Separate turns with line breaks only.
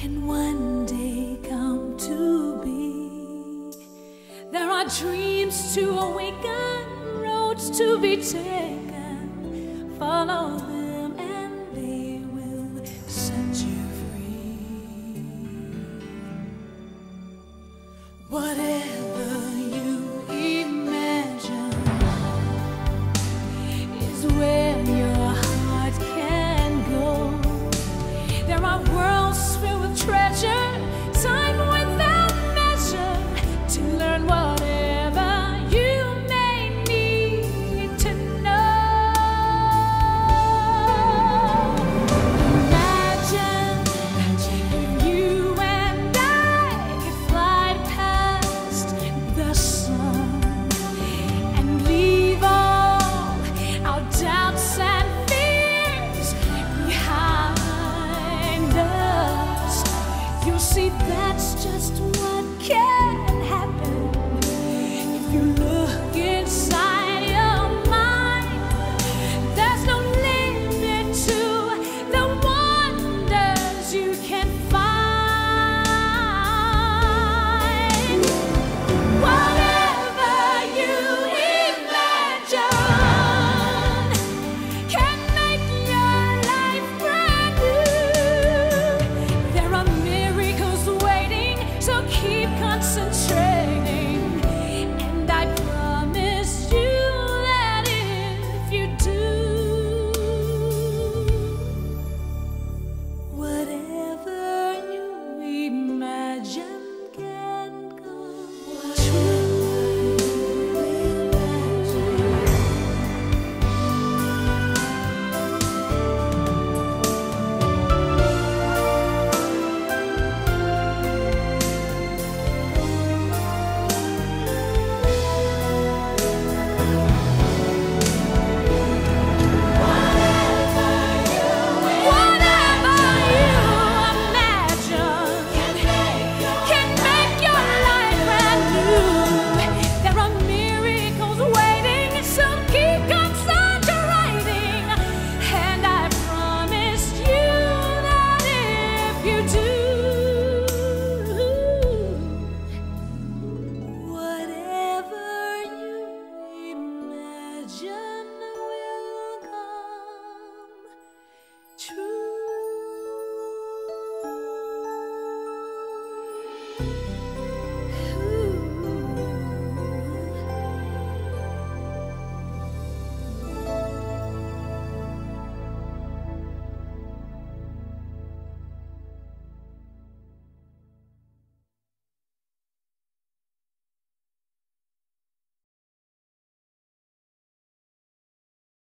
can one day come to be. There are dreams to awaken, roads to be taken. Follow them and they will set you free. Whatever